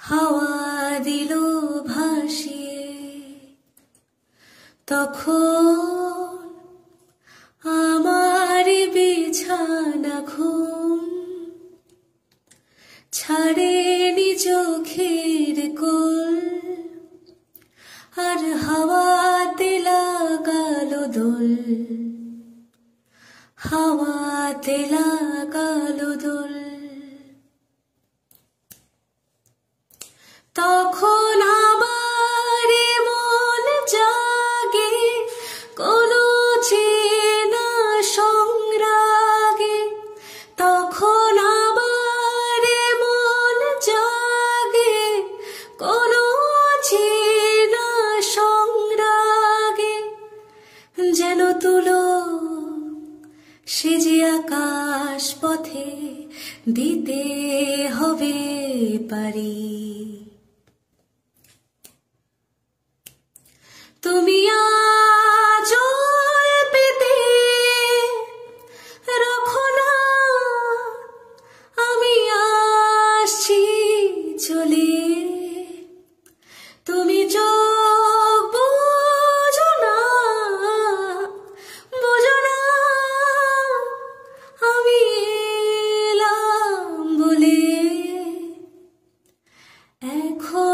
হাওয়া দিল ভাসিয়ে, তখন আমার বিছানা ঘুম ছাড়েনি চোখের কোল, আর হাওয়াতে লাগালো দোল। হাওয়াতে লাগালো দোল। তখন আমার মন জাগে, কোনো চেনা সংরাগে। তখন আমার মন জাগে, কোনো চেনা সংরাগে। যেন তুলো সে যে আকাশ পথে দিতে হবে পারি। তুমি আজল পেতে রাখো না। আমি আসছি চলে। তুমি চোখ বোঝো না বোঝো না। আমি এলাম বলে। এখন